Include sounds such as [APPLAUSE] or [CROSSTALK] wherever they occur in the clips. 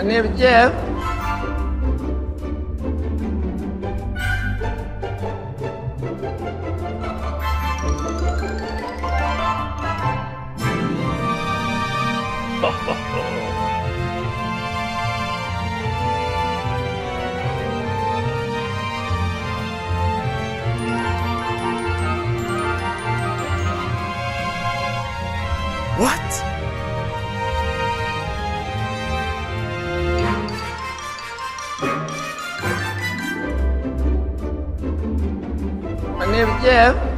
My name is Jeff. Name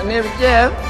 My name is Jeff.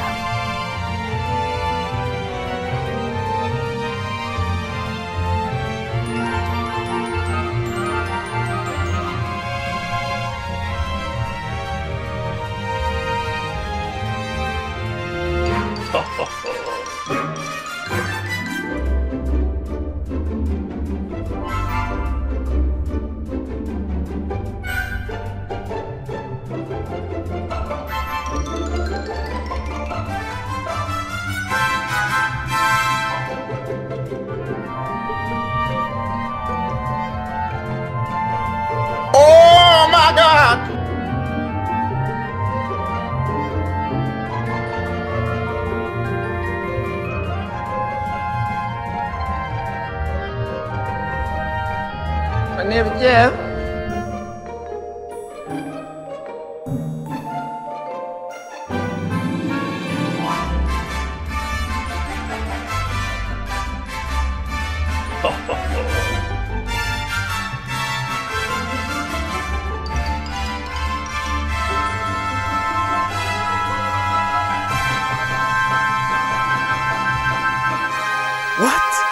My Jeff. What?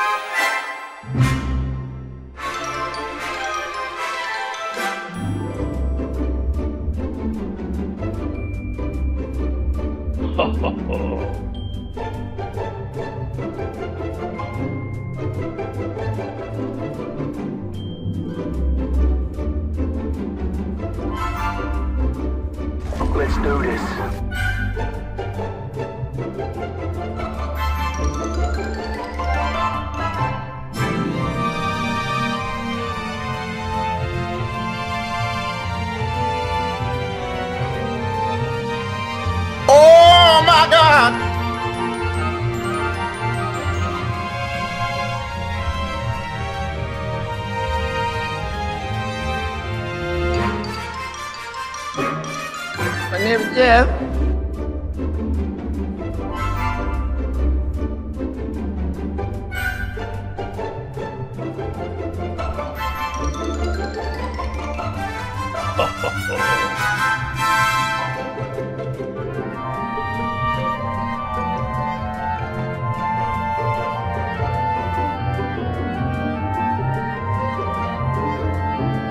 My Jeff.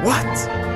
What?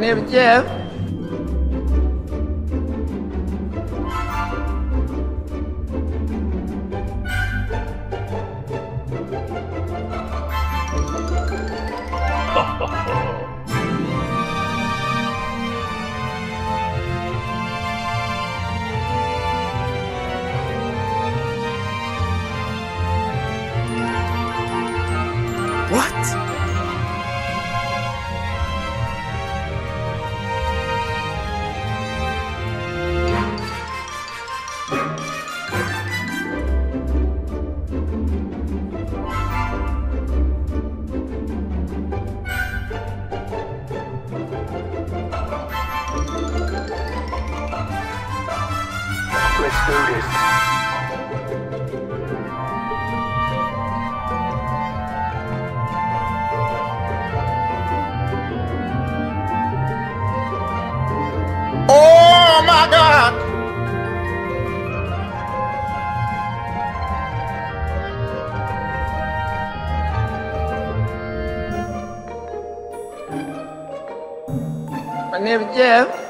Name is Jeff. What? [LAUGHS] Oh my God! My name is Jeff.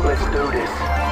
Let's do this.